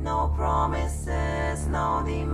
no promises, no demands.